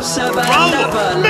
Bravo!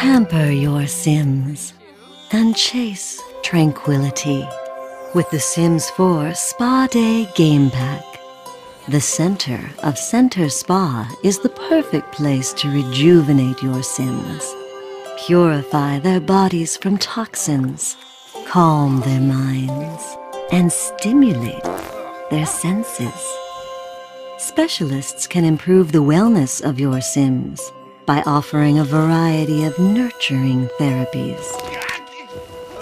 Pamper your Sims and chase tranquility with the Sims 4 Spa Day Game Pack. The center of Center Spa is the perfect place to rejuvenate your Sims, purify their bodies from toxins, calm their minds, and stimulate their senses. Specialists can improve the wellness of your Sims by offering a variety of nurturing therapies,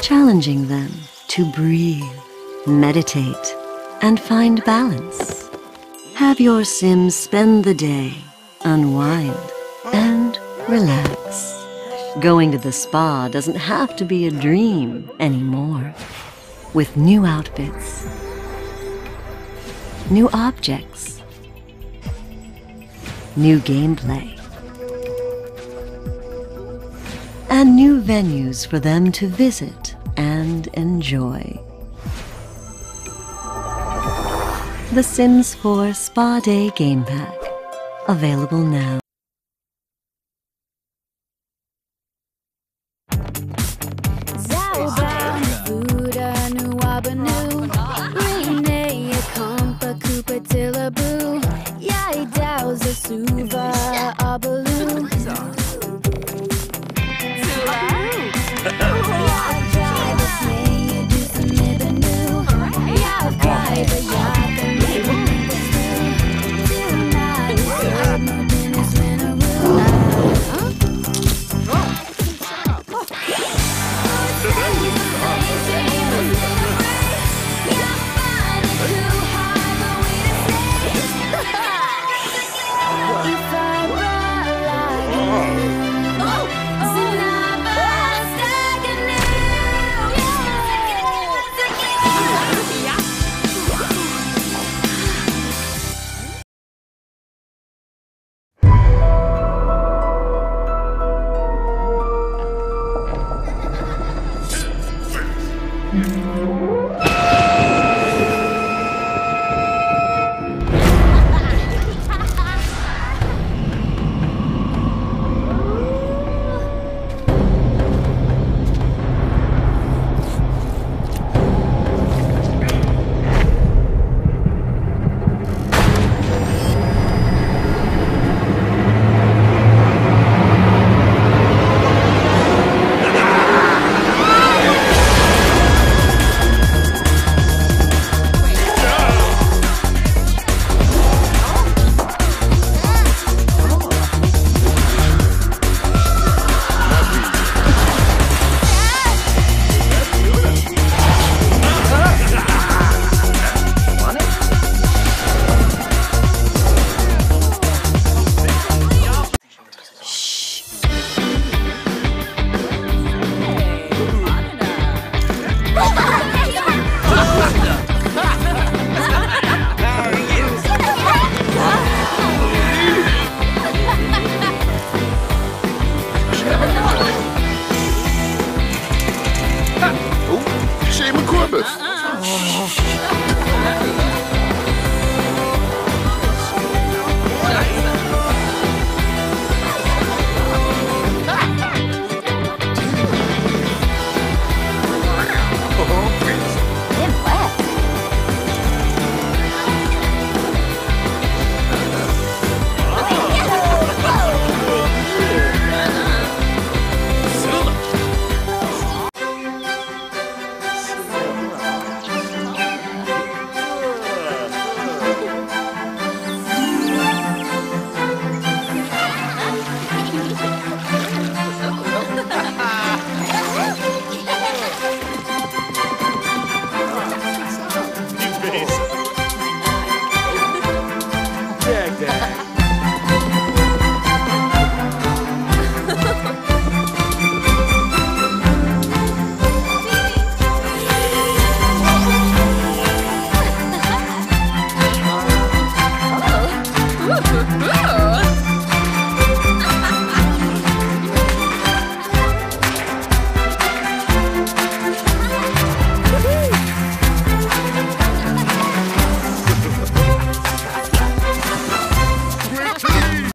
challenging them to breathe, meditate, and find balance. Have your Sims spend the day, unwind, and relax. Going to the spa doesn't have to be a dream anymore. With new outfits, new objects, new gameplay, and new venues for them to visit and enjoy. The Sims 4 Spa Day Game Pack. Available now.